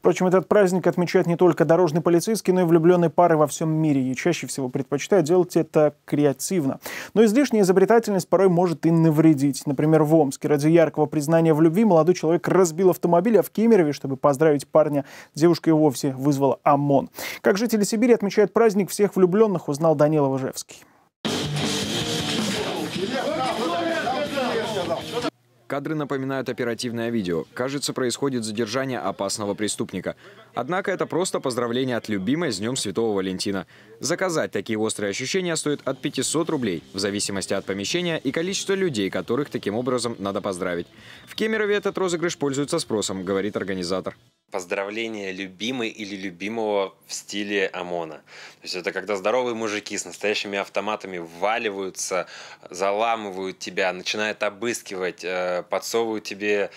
Впрочем, этот праздник отмечают не только дорожные полицейские, но и влюбленные пары во всем мире. И чаще всего предпочитают делать это креативно. Но излишняя изобретательность порой может и навредить. Например, в Омске ради яркого признания в любви молодой человек разбил автомобиль, а в Кемерове, чтобы поздравить парня, девушка и вовсе вызвала ОМОН. Как жители Сибири отмечают праздник всех влюбленных, узнал Данила Выжевский. Кадры напоминают оперативное видео. Кажется, происходит задержание опасного преступника. Однако это просто поздравление от любимой с Днем Святого Валентина. Заказать такие острые ощущения стоит от 500 рублей, в зависимости от помещения и количества людей, которых таким образом надо поздравить. В Кемерове этот розыгрыш пользуется спросом, говорит организатор поздравление любимой или любимого в стиле ОМОНа. То есть это когда здоровые мужики с настоящими автоматами вваливаются, заламывают тебя, начинают обыскивать, э, подсовывают тебе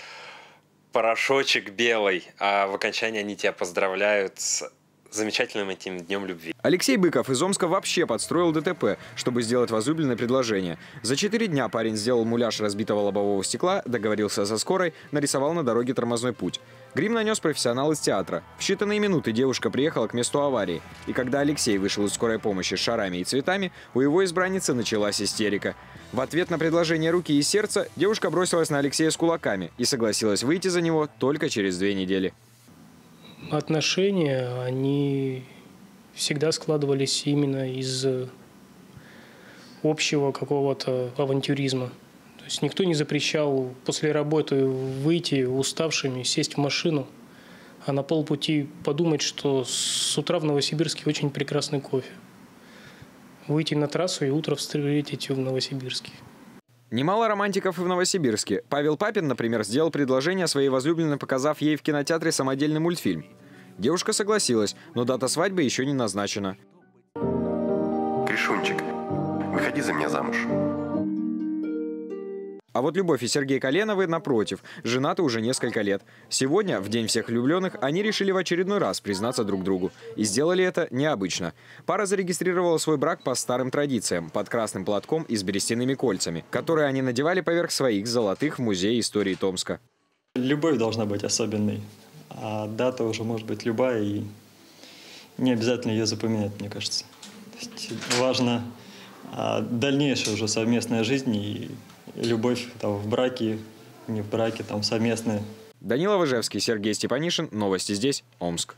порошочек белый, а в окончании они тебя поздравляют с замечательным этим днем любви. Алексей Быков из Омска вообще подстроил ДТП, чтобы сделать возлюбленное предложение. За четыре дня парень сделал муляж разбитого лобового стекла, договорился со скорой, нарисовал на дороге тормозной путь. Грим нанес профессионал из театра. В считанные минуты девушка приехала к месту аварии. И когда Алексей вышел из скорой помощи с шарами и цветами, у его избранницы началась истерика. В ответ на предложение руки и сердца девушка бросилась на Алексея с кулаками и согласилась выйти за него только через две недели отношения, они всегда складывались именно из общего какого-то авантюризма. То есть никто не запрещал после работы выйти уставшими, сесть в машину, а на полпути подумать, что с утра в Новосибирске очень прекрасный кофе. Выйти на трассу и утро встретить в Новосибирске. Немало романтиков и в Новосибирске. Павел Папин, например, сделал предложение своей возлюбленной, показав ей в кинотеатре самодельный мультфильм. Девушка согласилась, но дата свадьбы еще не назначена. Кришунчик, выходи за меня замуж. А вот Любовь и Сергей Коленовы, напротив, женаты уже несколько лет. Сегодня, в День всех влюбленных, они решили в очередной раз признаться друг другу. И сделали это необычно. Пара зарегистрировала свой брак по старым традициям, под красным платком и с берестяными кольцами, которые они надевали поверх своих золотых в Музее истории Томска. Любовь должна быть особенной, а дата уже может быть любая, и не обязательно ее запоминать, мне кажется. Важно а, дальнейшая уже совместная жизнь и любовь там, в браке, не в браке, там совместная. Данила Выжевский, Сергей Степанишин. Новости здесь, Омск.